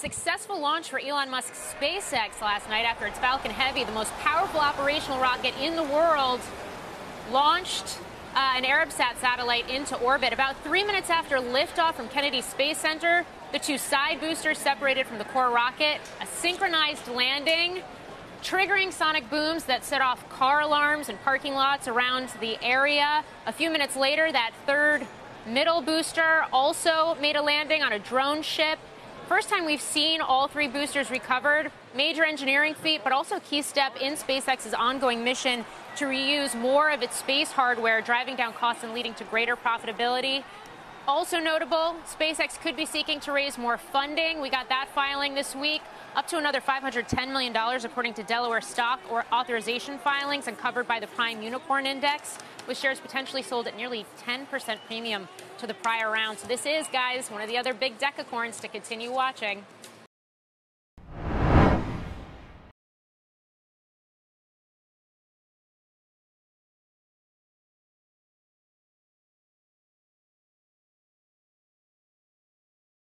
Successful launch for Elon Musk's SpaceX last night after its Falcon Heavy, the most powerful operational rocket in the world, launched uh, an Arabsat satellite into orbit. About three minutes after liftoff from Kennedy Space Center, the two side boosters separated from the core rocket, a synchronized landing, triggering sonic booms that set off car alarms and parking lots around the area. A few minutes later, that third middle booster also made a landing on a drone ship. First time we've seen all three boosters recovered. Major engineering feat, but also key step in SpaceX's ongoing mission to reuse more of its space hardware, driving down costs and leading to greater profitability. Also notable, SpaceX could be seeking to raise more funding. We got that filing this week, up to another $510 million, according to Delaware stock or authorization filings uncovered by the Prime Unicorn Index, with shares potentially sold at nearly 10% premium to the prior round. So this is, guys, one of the other big decacorns to continue watching.